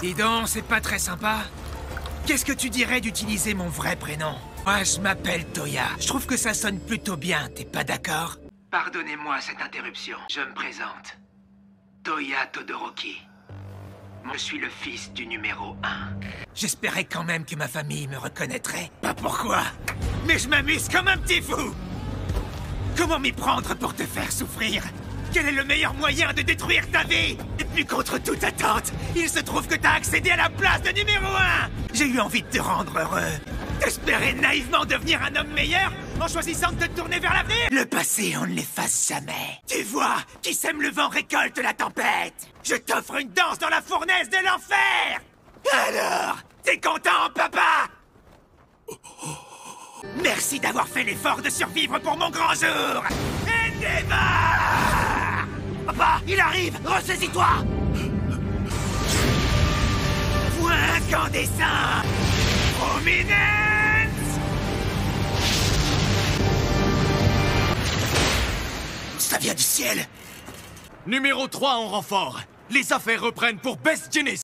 Dis donc, c'est pas très sympa. Qu'est-ce que tu dirais d'utiliser mon vrai prénom? Moi, je m'appelle Toya. Je trouve que ça sonne plutôt bien, t'es pas d'accord? Pardonnez-moi cette interruption. Je me présente. Toya Todoroki. Je suis le fils du numéro 1. J'espérais quand même que ma famille me reconnaîtrait. Pas pourquoi. Mais je m'amuse comme un petit fou. Comment m'y prendre pour te faire souffrir? Quel est le meilleur moyen de détruire ta vie Et puis contre toute attente, il se trouve que t'as accédé à la place de numéro 1 J'ai eu envie de te rendre heureux. T'espérais naïvement devenir un homme meilleur en choisissant de te tourner vers l'avenir Le passé, on ne l'efface jamais. Tu vois, qui sème le vent récolte la tempête. Je t'offre une danse dans la fournaise de l'enfer Alors, t'es content, papa Merci d'avoir fait l'effort de survivre pour mon grand jour il arrive Ressaisis-toi Point incandescent Prominence Ça vient du ciel Numéro 3 en renfort. Les affaires reprennent pour Best Genesis.